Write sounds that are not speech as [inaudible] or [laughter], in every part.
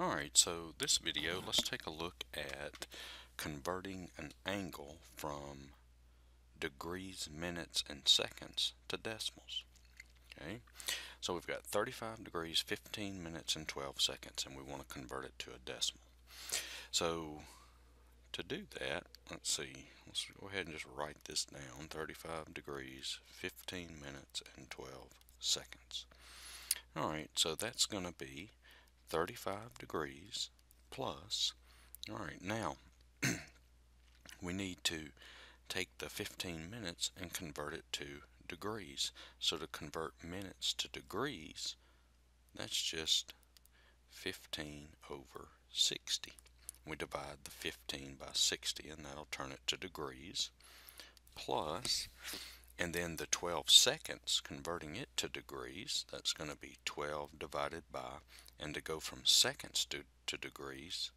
Alright, so this video, let's take a look at converting an angle from degrees, minutes, and seconds to decimals. Okay, so we've got 35 degrees, 15 minutes, and 12 seconds, and we want to convert it to a decimal. So to do that, let's see, let's go ahead and just write this down. 35 degrees, 15 minutes, and 12 seconds. Alright, so that's going to be 35 degrees plus, alright, now [clears throat] we need to take the 15 minutes and convert it to degrees. So to convert minutes to degrees, that's just 15 over 60. We divide the 15 by 60 and that'll turn it to degrees plus and then the 12 seconds, converting it to degrees, that's going to be 12 divided by, and to go from seconds to, to degrees,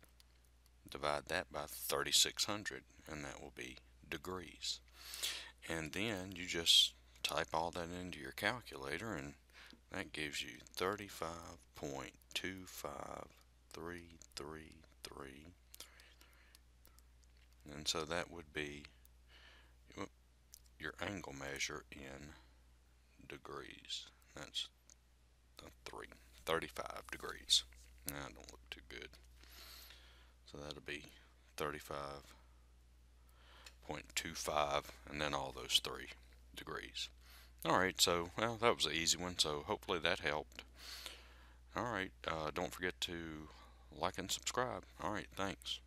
divide that by 3600, and that will be degrees. And then you just type all that into your calculator, and that gives you 35.25333. And so that would be your angle measure in degrees. That's the 3, 35 degrees. Now that don't look too good. So that'll be 35.25 and then all those three degrees. Alright, so, well, that was an easy one, so hopefully that helped. Alright, uh, don't forget to like and subscribe. Alright, thanks.